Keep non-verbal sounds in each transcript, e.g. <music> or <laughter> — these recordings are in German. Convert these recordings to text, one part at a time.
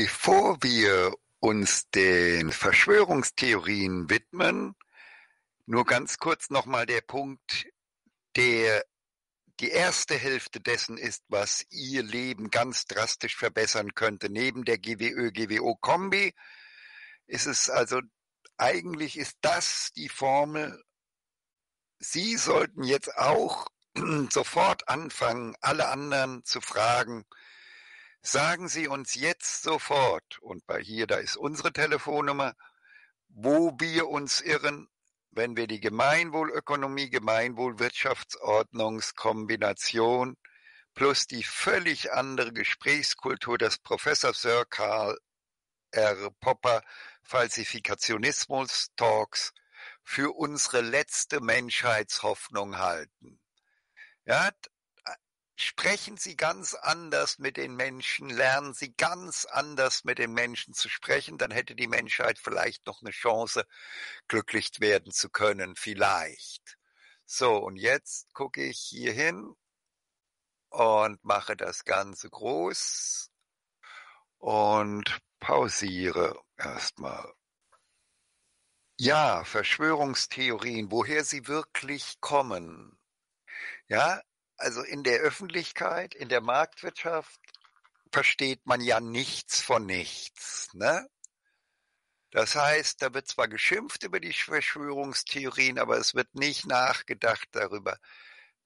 Bevor wir uns den Verschwörungstheorien widmen, nur ganz kurz nochmal der Punkt, der die erste Hälfte dessen ist, was Ihr Leben ganz drastisch verbessern könnte. Neben der GWÖ-GWO-Kombi ist es also, eigentlich ist das die Formel. Sie sollten jetzt auch <clears throat> sofort anfangen, alle anderen zu fragen, Sagen Sie uns jetzt sofort, und bei hier, da ist unsere Telefonnummer, wo wir uns irren, wenn wir die Gemeinwohlökonomie, Gemeinwohlwirtschaftsordnungskombination plus die völlig andere Gesprächskultur des Professor Sir Karl R. Popper Falsifikationismus Talks für unsere letzte Menschheitshoffnung halten. Ja, sprechen Sie ganz anders mit den Menschen, lernen Sie ganz anders mit den Menschen zu sprechen, dann hätte die Menschheit vielleicht noch eine Chance, glücklich werden zu können, vielleicht. So, und jetzt gucke ich hier hin und mache das Ganze groß und pausiere erstmal. Ja, Verschwörungstheorien, woher sie wirklich kommen. Ja, also in der Öffentlichkeit, in der Marktwirtschaft versteht man ja nichts von nichts. Ne? Das heißt, da wird zwar geschimpft über die Verschwörungstheorien, aber es wird nicht nachgedacht darüber,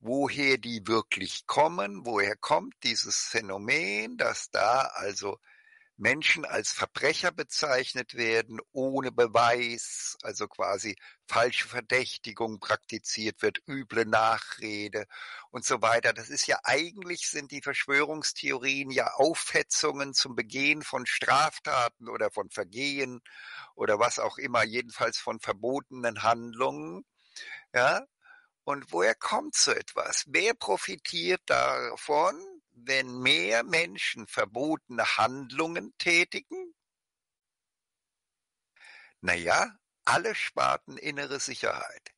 woher die wirklich kommen, woher kommt dieses Phänomen, dass da also Menschen als Verbrecher bezeichnet werden, ohne Beweis, also quasi falsche Verdächtigung praktiziert wird, üble Nachrede und so weiter. Das ist ja eigentlich sind die Verschwörungstheorien ja Aufhetzungen zum Begehen von Straftaten oder von Vergehen oder was auch immer, jedenfalls von verbotenen Handlungen. Ja, und woher kommt so etwas? Wer profitiert davon? Wenn mehr Menschen verbotene Handlungen tätigen? Naja, alle Sparten innere Sicherheit.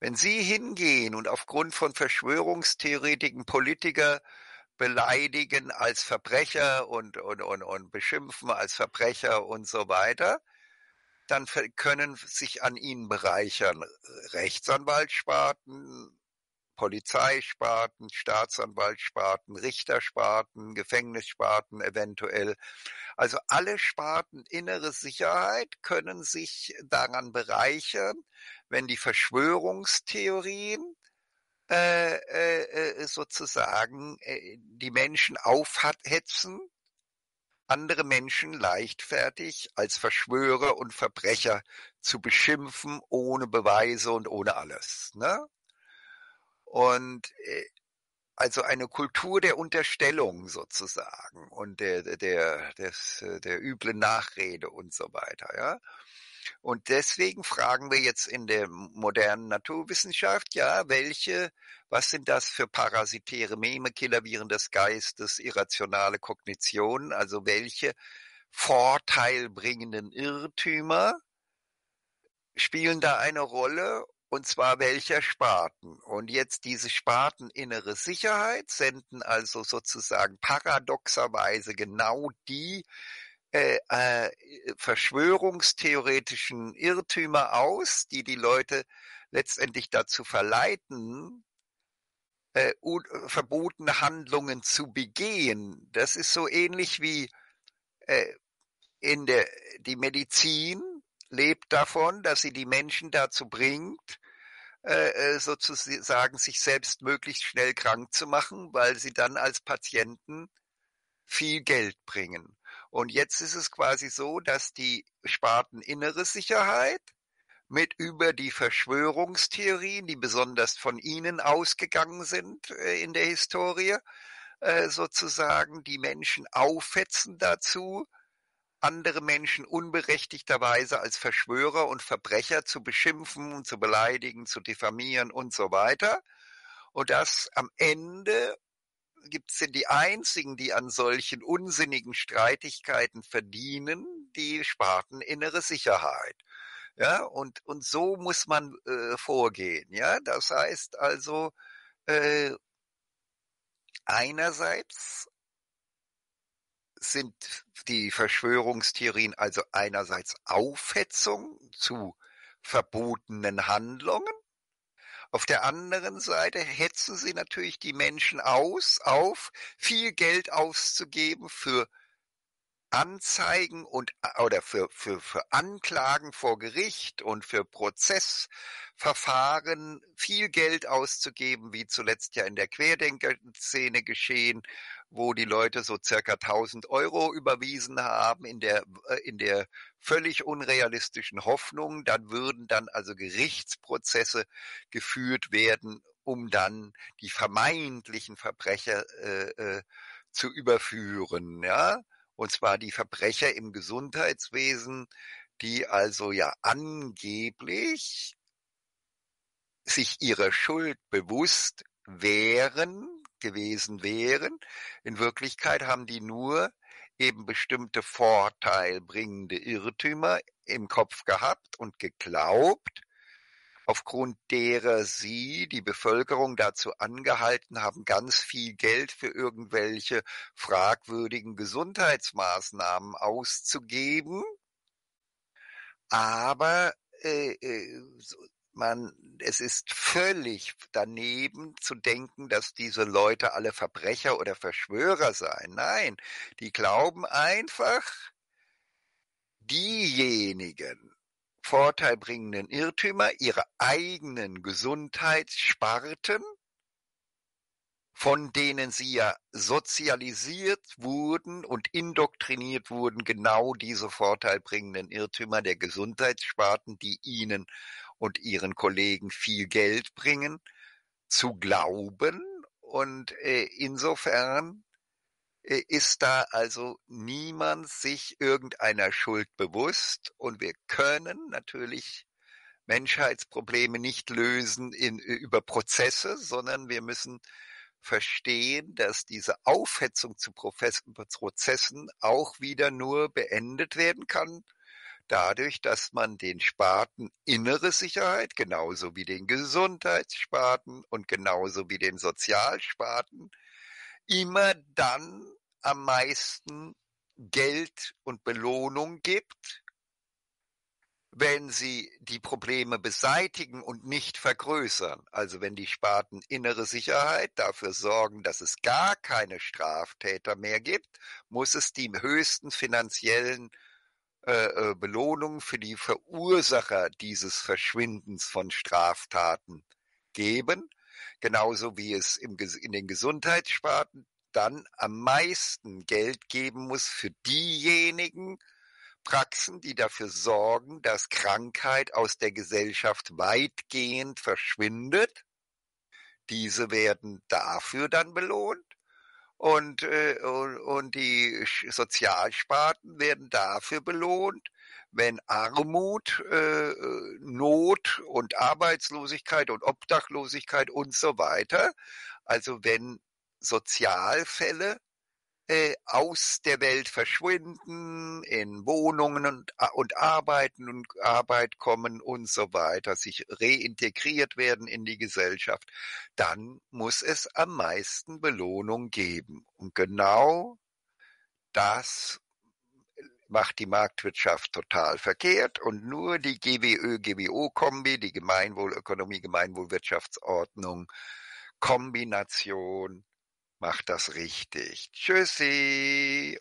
Wenn Sie hingehen und aufgrund von Verschwörungstheoretiken Politiker beleidigen als Verbrecher und, und, und, und beschimpfen als Verbrecher und so weiter, dann können sich an ihnen bereichern Rechtsanwaltssparten, Polizeisparten, Staatsanwaltssparten, Richtersparten, Gefängnissparten eventuell. Also alle Sparten innere Sicherheit können sich daran bereichern, wenn die Verschwörungstheorien äh, äh, äh sozusagen äh, die Menschen aufhetzen, andere Menschen leichtfertig als Verschwörer und Verbrecher zu beschimpfen, ohne Beweise und ohne alles. Ne? Und äh, also eine Kultur der Unterstellung sozusagen und der, der, des, der üblen Nachrede und so weiter, ja. Und deswegen fragen wir jetzt in der modernen Naturwissenschaft, ja, welche, was sind das für parasitäre Meme, Killerviren des Geistes, irrationale Kognition, also welche vorteilbringenden Irrtümer spielen da eine Rolle und zwar welcher Sparten. Und jetzt diese Sparten innere Sicherheit senden also sozusagen paradoxerweise genau die äh, äh, verschwörungstheoretischen Irrtümer aus, die die Leute letztendlich dazu verleiten, äh, verbotene Handlungen zu begehen. Das ist so ähnlich wie äh, in der die Medizin lebt davon, dass sie die Menschen dazu bringt, äh, äh, sozusagen sich selbst möglichst schnell krank zu machen, weil sie dann als Patienten viel Geld bringen. Und jetzt ist es quasi so, dass die Sparten innere Sicherheit mit über die Verschwörungstheorien, die besonders von ihnen ausgegangen sind äh, in der Historie, sozusagen die Menschen aufhetzen dazu, andere Menschen unberechtigterweise als Verschwörer und Verbrecher zu beschimpfen, zu beleidigen, zu diffamieren und so weiter. Und das am Ende gibt es die einzigen, die an solchen unsinnigen Streitigkeiten verdienen, die Sparten innere Sicherheit. Ja, und, und so muss man äh, vorgehen. Ja, das heißt also, äh, einerseits sind die Verschwörungstheorien also einerseits Aufhetzung zu verbotenen Handlungen, auf der anderen Seite hetzen sie natürlich die Menschen aus, auf viel Geld auszugeben für Anzeigen und oder für, für, für Anklagen vor Gericht und für Prozessverfahren viel Geld auszugeben, wie zuletzt ja in der Querdenker-Szene geschehen, wo die Leute so circa 1000 Euro überwiesen haben in der, äh, in der völlig unrealistischen Hoffnung, dann würden dann also Gerichtsprozesse geführt werden, um dann die vermeintlichen Verbrecher äh, äh, zu überführen, ja und zwar die Verbrecher im Gesundheitswesen, die also ja angeblich sich ihrer Schuld bewusst wären, gewesen wären. In Wirklichkeit haben die nur eben bestimmte vorteilbringende Irrtümer im Kopf gehabt und geglaubt, aufgrund derer sie die Bevölkerung dazu angehalten haben, ganz viel Geld für irgendwelche fragwürdigen Gesundheitsmaßnahmen auszugeben. Aber äh, äh man, es ist völlig daneben zu denken, dass diese Leute alle Verbrecher oder Verschwörer seien. Nein, die glauben einfach, diejenigen, vorteilbringenden Irrtümer, ihre eigenen Gesundheitssparten, von denen sie ja sozialisiert wurden und indoktriniert wurden, genau diese vorteilbringenden Irrtümer der Gesundheitssparten, die ihnen und ihren Kollegen viel Geld bringen, zu glauben. Und äh, insofern ist da also niemand sich irgendeiner Schuld bewusst. Und wir können natürlich Menschheitsprobleme nicht lösen in, äh, über Prozesse, sondern wir müssen verstehen, dass diese Aufhetzung zu Prozessen auch wieder nur beendet werden kann, dadurch, dass man den Sparten innere Sicherheit, genauso wie den Gesundheitssparten und genauso wie den Sozialsparten, immer dann am meisten Geld und Belohnung gibt, wenn sie die Probleme beseitigen und nicht vergrößern. Also wenn die Sparten innere Sicherheit dafür sorgen, dass es gar keine Straftäter mehr gibt, muss es die höchsten finanziellen äh, äh Belohnungen für die Verursacher dieses Verschwindens von Straftaten geben genauso wie es im, in den Gesundheitssparten dann am meisten Geld geben muss für diejenigen Praxen, die dafür sorgen, dass Krankheit aus der Gesellschaft weitgehend verschwindet. Diese werden dafür dann belohnt und, äh, und, und die Sozialsparten werden dafür belohnt, wenn Armut, äh, Not und Arbeitslosigkeit und Obdachlosigkeit und so weiter, also wenn Sozialfälle äh, aus der Welt verschwinden, in Wohnungen und, und Arbeiten und Arbeit kommen und so weiter, sich reintegriert werden in die Gesellschaft, dann muss es am meisten Belohnung geben. Und genau das macht die Marktwirtschaft total verkehrt und nur die GWÖ-GWO-Kombi, die Gemeinwohlökonomie, Gemeinwohlwirtschaftsordnung, Kombination macht das richtig. Tschüssi!